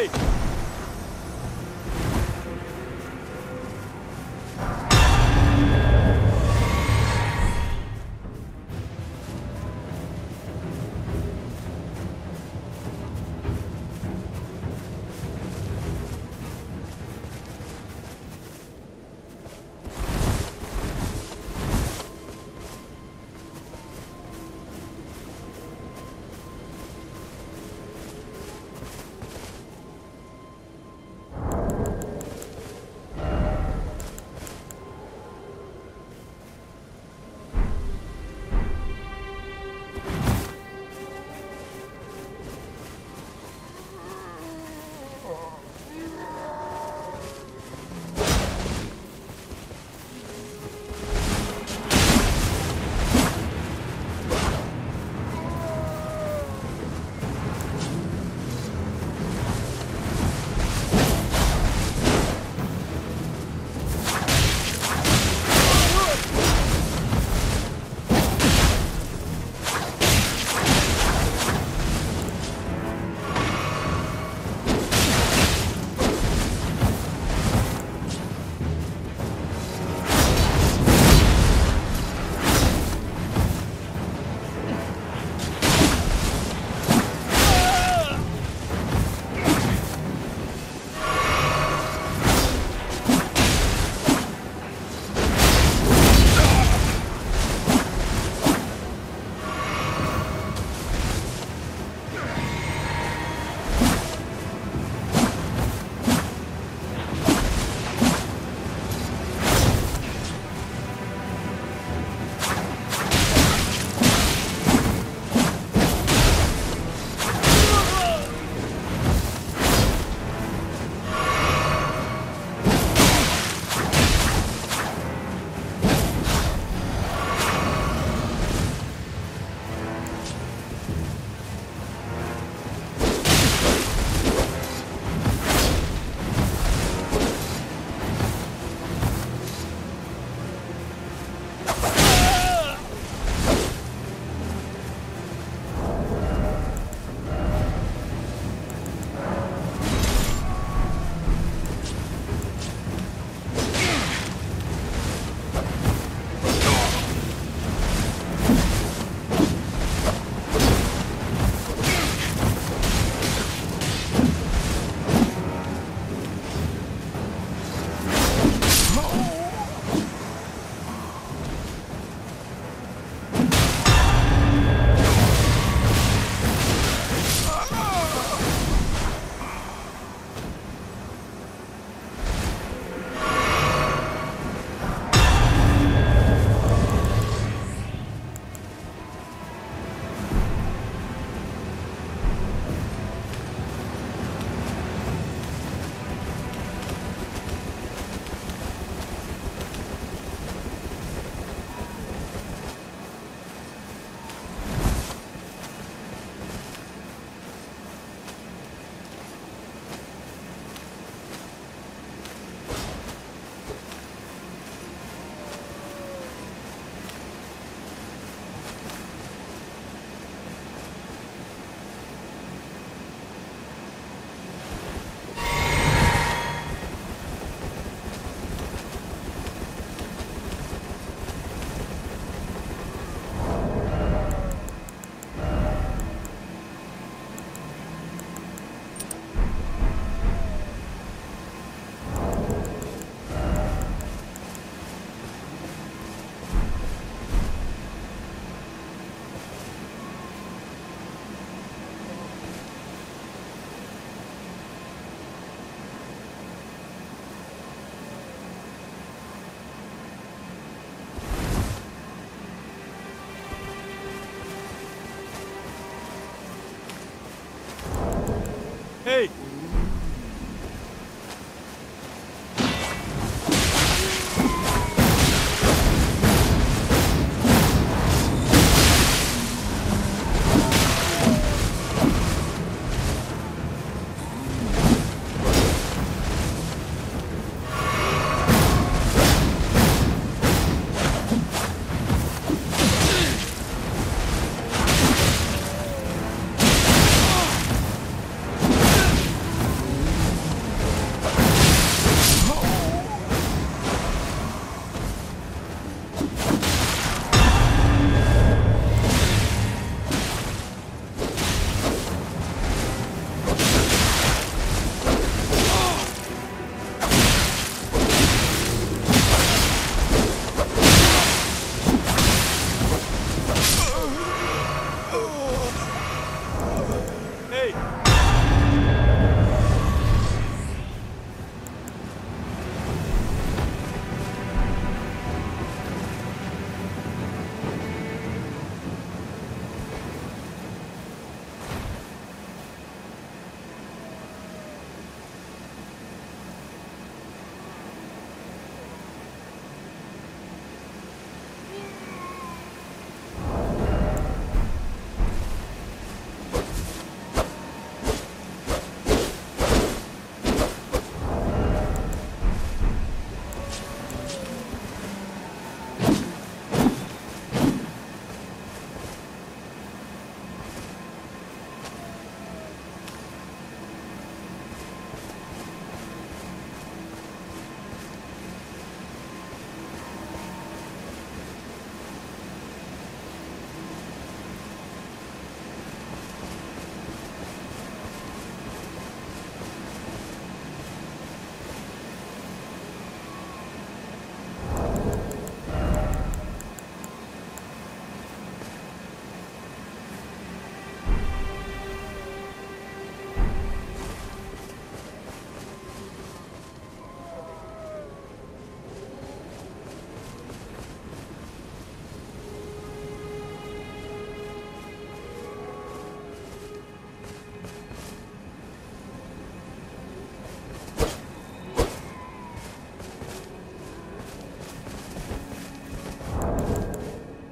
Hey!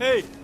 Hey!